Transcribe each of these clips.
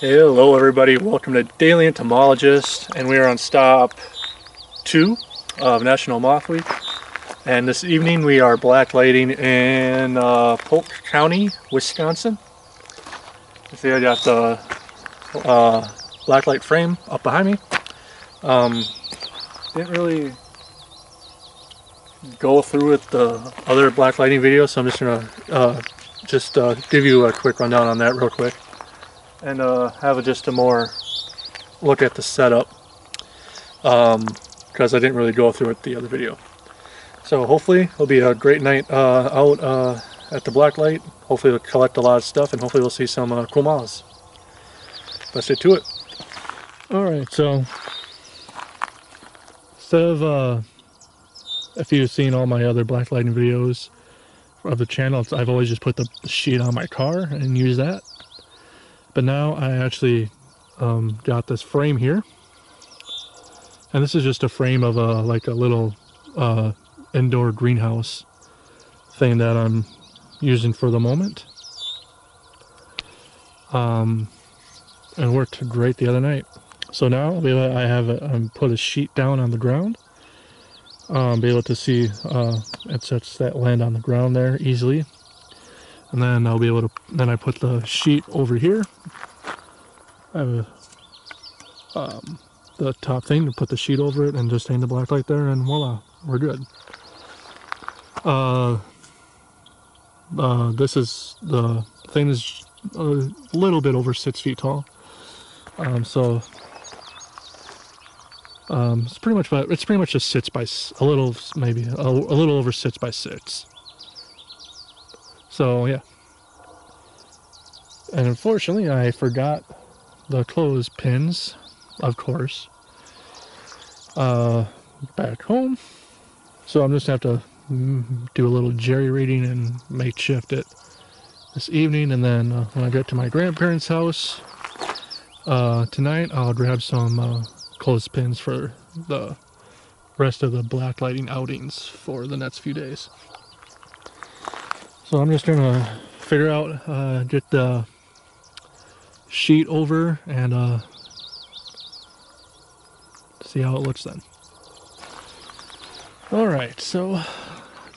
Hello everybody, welcome to Daily Entomologist and we are on stop 2 of National Moth Week and this evening we are blacklighting in uh, Polk County, Wisconsin. You see I got the uh, blacklight frame up behind me. Um, didn't really go through with the other blacklighting video so I'm just going to uh, just uh, give you a quick rundown on that real quick and uh, have just a more look at the setup because um, I didn't really go through it the other video. So hopefully it'll be a great night uh, out uh, at the blacklight. Hopefully we'll collect a lot of stuff and hopefully we'll see some uh, cool moths. Let's get to it. Alright, so instead of, uh, if you've seen all my other blacklighting videos of the channel, I've always just put the sheet on my car and use that. But now I actually um, got this frame here. And this is just a frame of a like a little uh, indoor greenhouse thing that I'm using for the moment. Um, and worked great the other night. So now I have a, um, put a sheet down on the ground. Um, be able to see uh, it sets that land on the ground there easily and then I'll be able to then I put the sheet over here. I have a, um, the top thing to put the sheet over it and just hang the black light there and voila we're good. Uh, uh, this is the thing is a little bit over six feet tall. Um, so um, it's pretty much but it's pretty much just sits by a little maybe a, a little over six by six so yeah. And unfortunately, I forgot the clothespins, of course, uh, back home. So I'm just gonna have to mm, do a little jerry reading and makeshift it this evening. And then uh, when I get to my grandparents' house uh, tonight, I'll grab some uh, clothespins for the rest of the black lighting outings for the next few days. So I'm just gonna figure out, uh, get the sheet over and uh, see how it looks then. Alright, so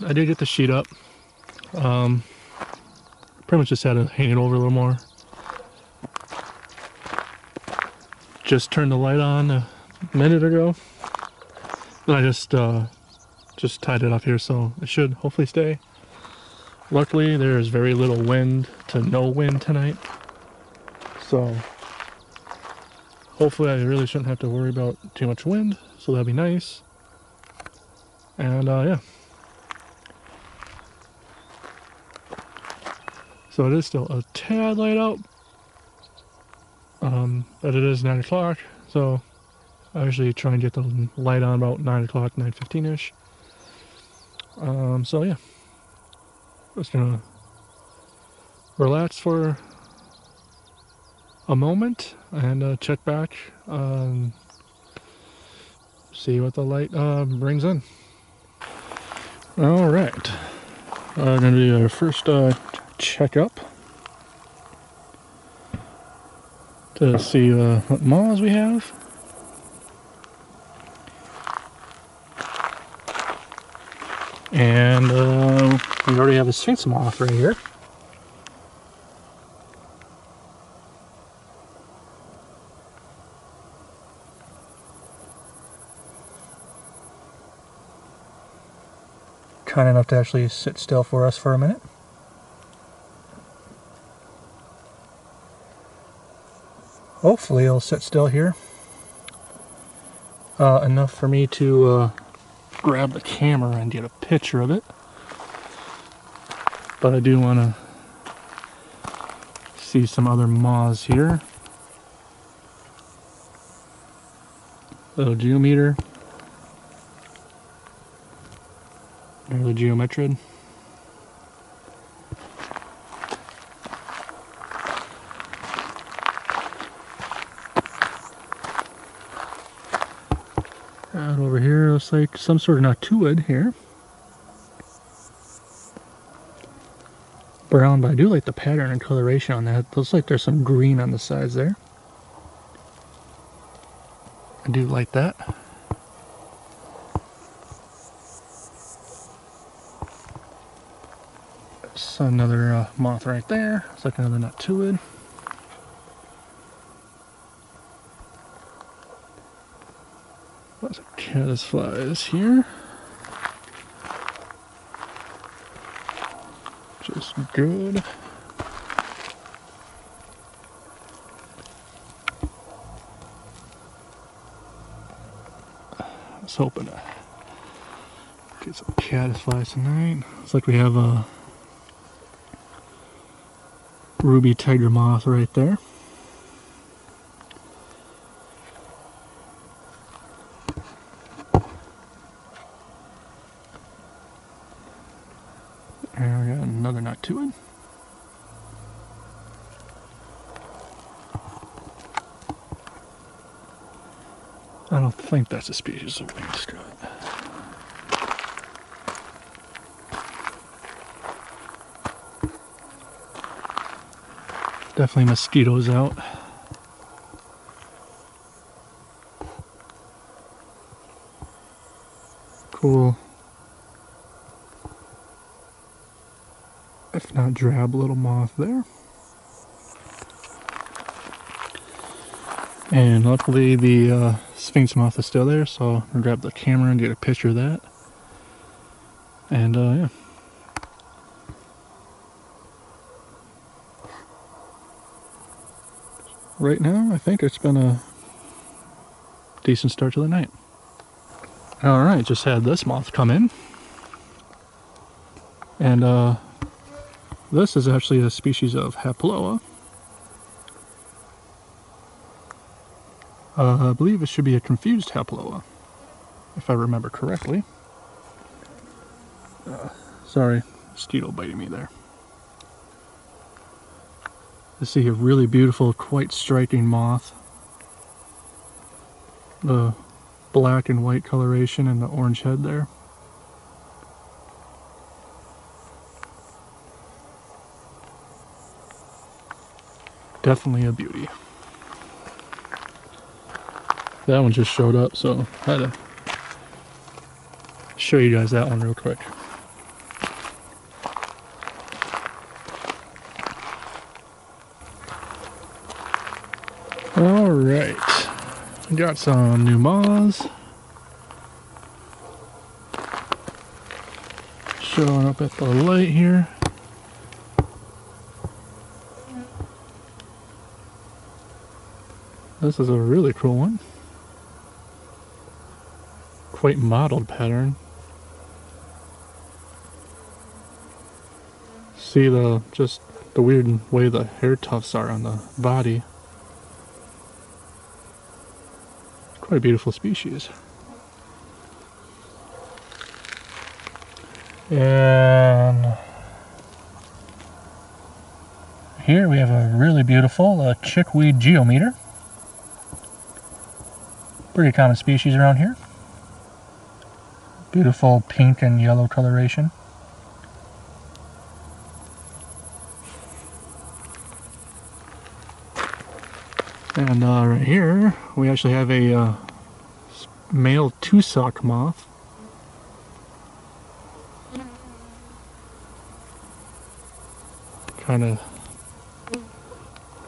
I did get the sheet up. Um, pretty much just had to hang it over a little more. Just turned the light on a minute ago. Then I just uh, just tied it up here so it should hopefully stay. Luckily, there is very little wind to no wind tonight. So, hopefully I really shouldn't have to worry about too much wind. So that'd be nice. And, uh, yeah. So it is still a tad light out. Um, but it is 9 o'clock. So, I usually try and get the light on about 9 o'clock, 9.15ish. Um, so yeah just gonna relax for a moment and uh, check back um, see what the light uh, brings in. All right uh, gonna do our first uh, checkup to see uh, what moths we have. And uh, we already have a sphinx moth right here. Kind enough to actually sit still for us for a minute. Hopefully it'll sit still here. Uh, enough for me to uh, grab the camera and get a picture of it but I do want to see some other moths here. Little geometer. There's the geometrid. And over here looks like some sort of noctuid here. brown, but I do like the pattern and coloration on that. Looks like there's some green on the sides there. I do like that. So another uh, moth right there. It's like another noctuid. There's is here. Good. I was hoping to get some caddisflies tonight. Looks like we have a ruby tiger moth right there. And we got another noctuid. I don't think that's a species of winged strut. Definitely mosquitoes out. Cool. If not drab little moth there. And luckily the uh, Sphinx moth is still there, so gonna grab the camera and get a picture of that. And uh, yeah. Right now, I think it's been a decent start to the night. Alright, just had this moth come in. And uh, this is actually a species of Haploa. Uh, I believe it should be a confused Haploa, if I remember correctly. Uh, sorry, mosquito biting me there. You see a really beautiful, quite striking moth. The black and white coloration and the orange head there. Definitely a beauty. That one just showed up, so I had to show you guys that one real quick. All right, got some new moths. Showing up at the light here. This is a really cool one. Quite modeled pattern. See the just the weird way the hair tufts are on the body. Quite a beautiful species. And here we have a really beautiful uh, chickweed geometer. Pretty common species around here. Beautiful pink and yellow coloration. And uh, right here, we actually have a uh, male tussock moth. Kind of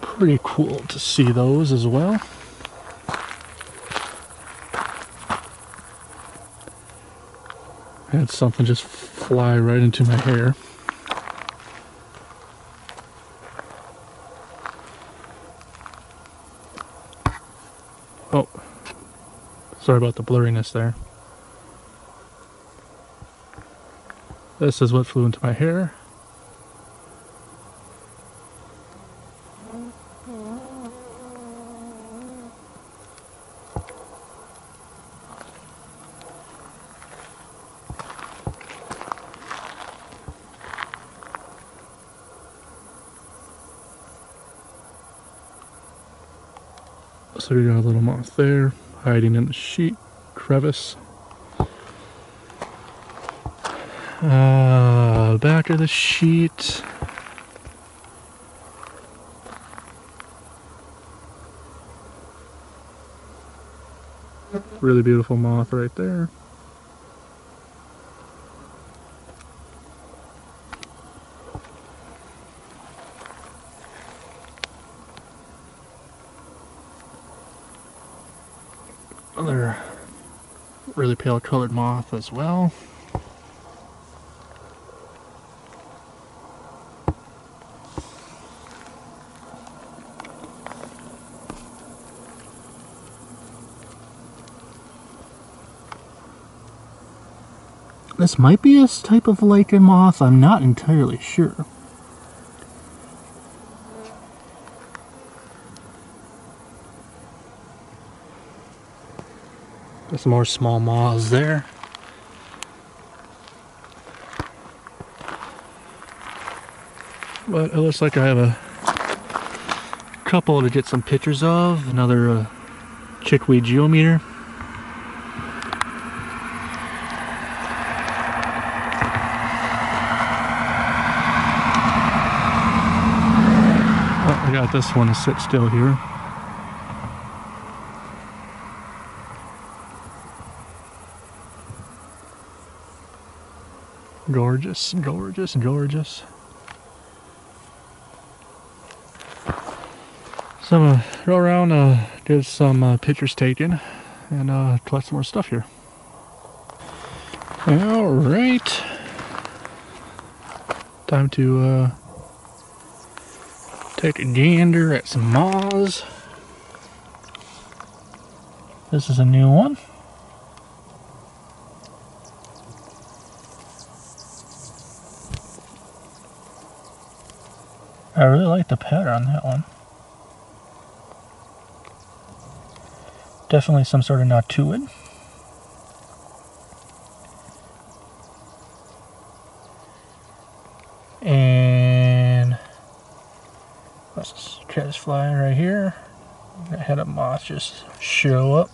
pretty cool to see those as well. Had something just fly right into my hair. Oh, sorry about the blurriness there. This is what flew into my hair. So we got a little moth there, hiding in the sheet crevice. Uh, back of the sheet. Really beautiful moth right there. Another really pale colored moth as well. This might be a type of lichen moth, I'm not entirely sure. There's more small moths there. But it looks like I have a couple to get some pictures of. Another uh, chickweed geometer. Oh, I got this one to sit still here. Gorgeous, gorgeous, gorgeous. So I'm gonna go around, uh, get some uh, pictures taken, and uh, collect some more stuff here. All right, time to uh, take a gander at some moths. This is a new one. I really like the pattern on that one. Definitely some sort of noctuid. And let's just this fly right here. I had a moth just show up.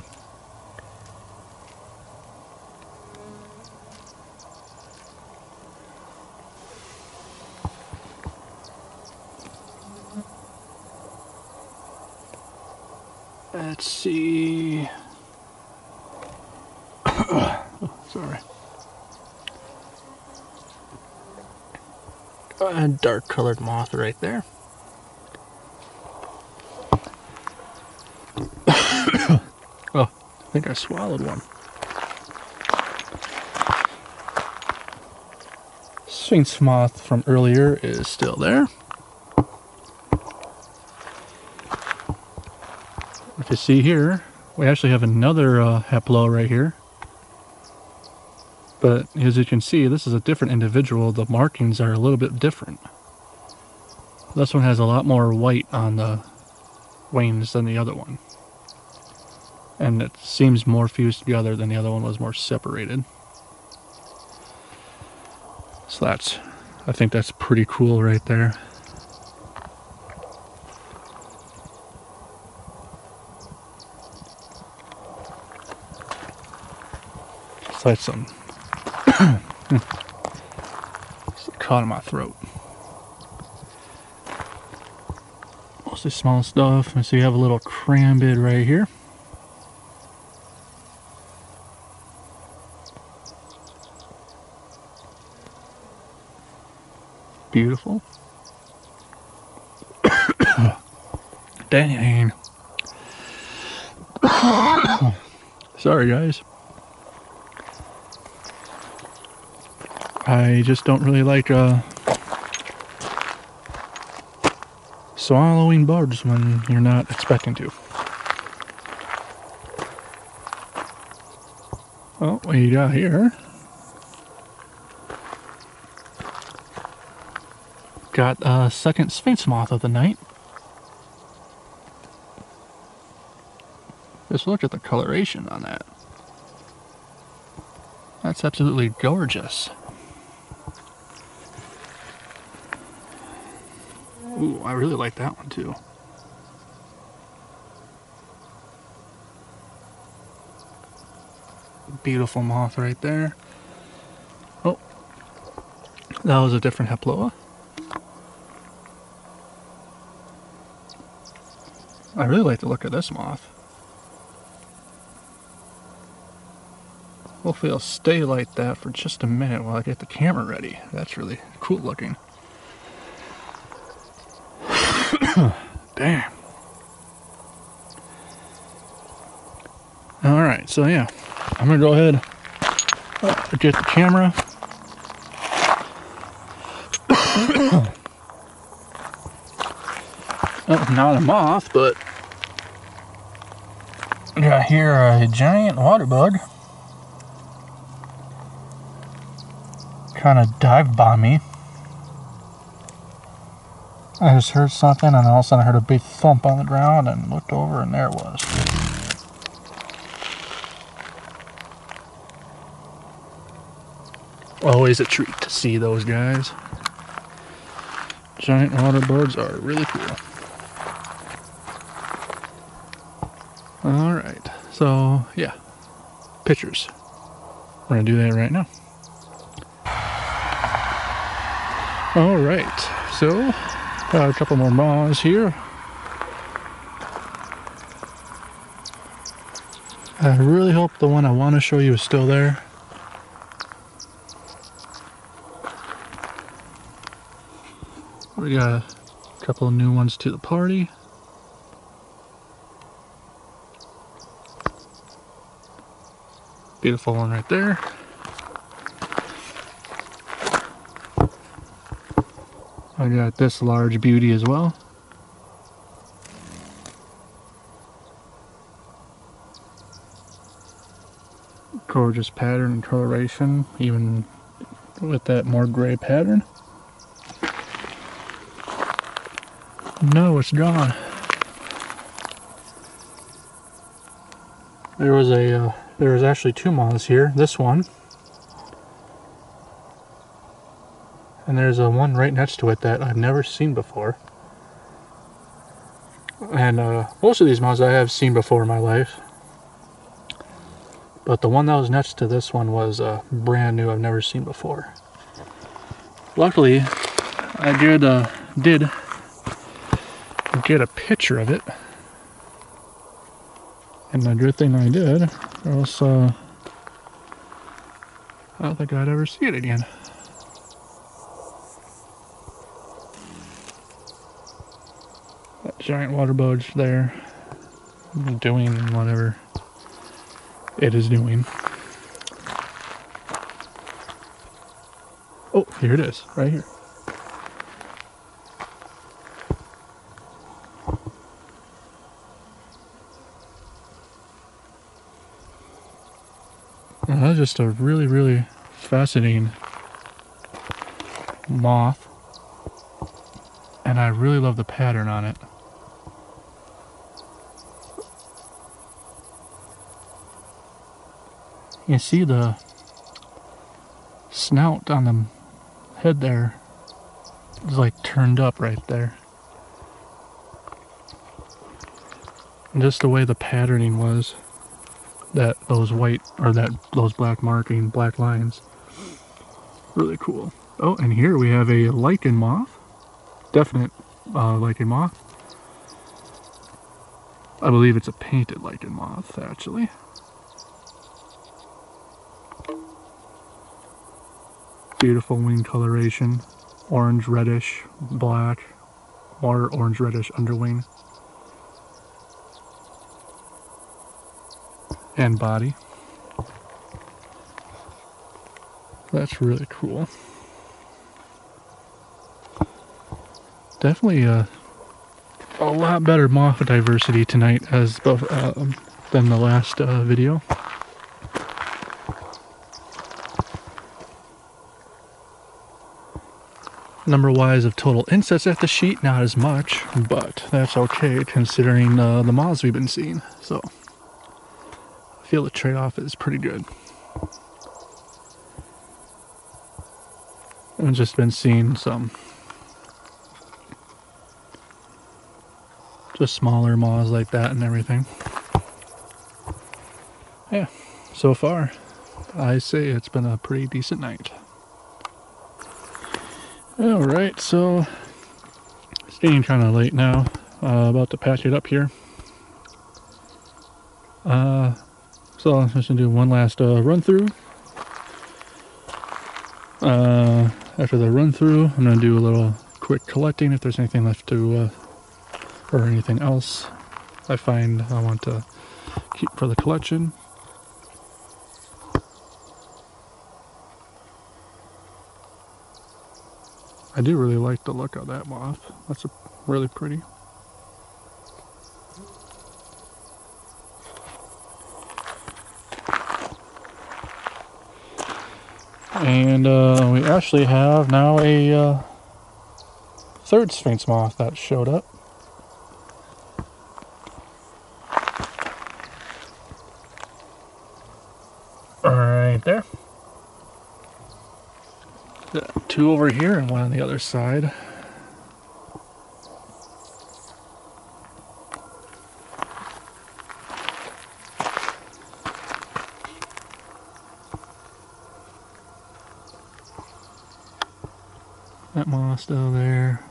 Let's see. oh, sorry. A dark colored moth right there. oh, I think I swallowed one. Sphinx moth from earlier is still there. If you see here, we actually have another uh, Haploa right here. But as you can see, this is a different individual. The markings are a little bit different. This one has a lot more white on the wings than the other one. And it seems more fused together than the other one was more separated. So that's, I think that's pretty cool right there. So that's some caught in my throat. Mostly small stuff. And so you have a little crambid right here. Beautiful. Dang. Sorry, guys. I just don't really like uh, swallowing bugs when you're not expecting to. Oh, what you got here? Got a second sphinx moth of the night. Just look at the coloration on that. That's absolutely gorgeous. Ooh, I really like that one too. Beautiful moth right there. Oh, that was a different Haploa. I really like the look of this moth. hopefully it'll stay like that for just a minute while I get the camera ready. That's really cool looking. Damn. All right, so yeah, I'm gonna go ahead uh, get the camera. oh, not a moth, but I got here a giant water bug. Kind of dived by me. I just heard something, and all of a sudden I heard a big thump on the ground and looked over, and there it was. Always a treat to see those guys. Giant water birds are really cool. Alright, so yeah, pictures. We're gonna do that right now. Alright, so a couple more moths here. I really hope the one I want to show you is still there. We got a couple of new ones to the party. Beautiful one right there. I got this large beauty as well. Gorgeous pattern and coloration, even with that more gray pattern. No, it's gone. There was a, uh, there was actually two moths here. This one. And there's a one right next to it that I've never seen before. And uh, most of these moths I have seen before in my life. But the one that was next to this one was uh, brand new, I've never seen before. Luckily, I did, uh, did get a picture of it. And the good thing I did, or else uh, I don't think I'd ever see it again. Giant water bug there doing whatever it is doing. Oh, here it is, right here. Well, that's just a really, really fascinating moth. And I really love the pattern on it. You see the snout on the head there is like turned up right there. And just the way the patterning was that those white or that those black marking black lines. Really cool. Oh and here we have a lichen moth. Definite uh, lichen moth. I believe it's a painted lichen moth actually beautiful wing coloration orange reddish black or orange reddish underwing and body. That's really cool. Definitely a, a lot better moth diversity tonight as both, uh, than the last uh, video. Number wise of total insects at the sheet, not as much, but that's okay considering uh, the moths we've been seeing. So I feel the trade-off is pretty good. I've just been seeing some just smaller moths like that and everything. Yeah, so far I say it's been a pretty decent night. Alright, so it's getting kind of late now. Uh, about to patch it up here. Uh, So I'm just gonna do one last uh, run through. Uh, after the run through, I'm gonna do a little quick collecting if there's anything left to, uh, or anything else I find I want to keep for the collection. I do really like the look of that moth. That's a, really pretty. And uh, we actually have now a uh, third sphinx moth that showed up. Right there. Got two over here and one on the other side. That moth still there.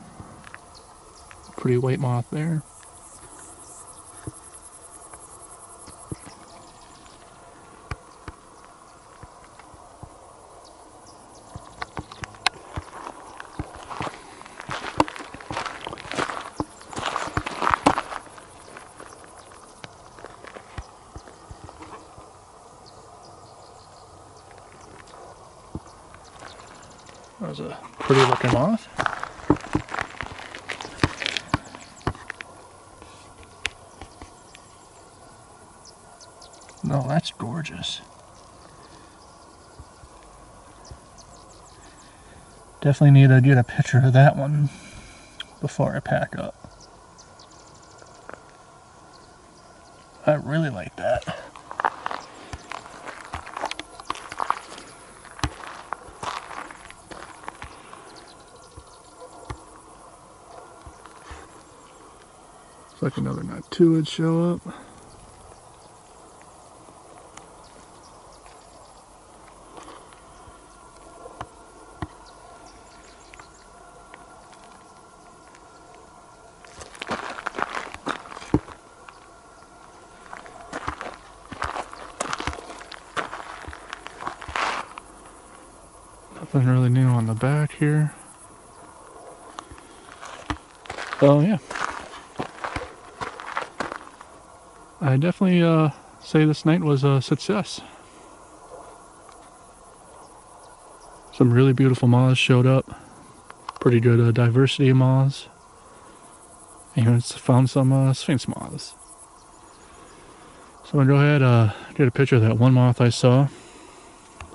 Pretty white moth there. A pretty looking moth. No, that's gorgeous. Definitely need to get a picture of that one before I pack up. I really like that. Looks like another noctuid show up. Nothing really new on the back here. Oh yeah. I definitely uh, say this night was a success. Some really beautiful moths showed up. Pretty good uh, diversity of moths. Even found some uh, sphinx moths. So I'm gonna go ahead uh get a picture of that one moth I saw.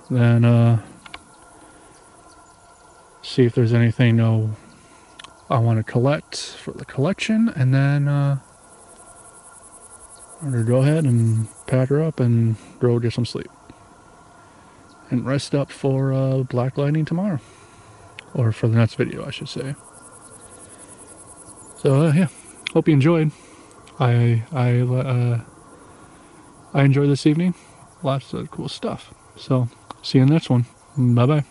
Then uh see if there's anything uh, I want to collect for the collection and then go ahead and pack her up and go get some sleep. And rest up for uh, Black lighting tomorrow. Or for the next video, I should say. So, uh, yeah. Hope you enjoyed. I, I, uh, I enjoyed this evening. Lots of cool stuff. So, see you in the next one. Bye-bye.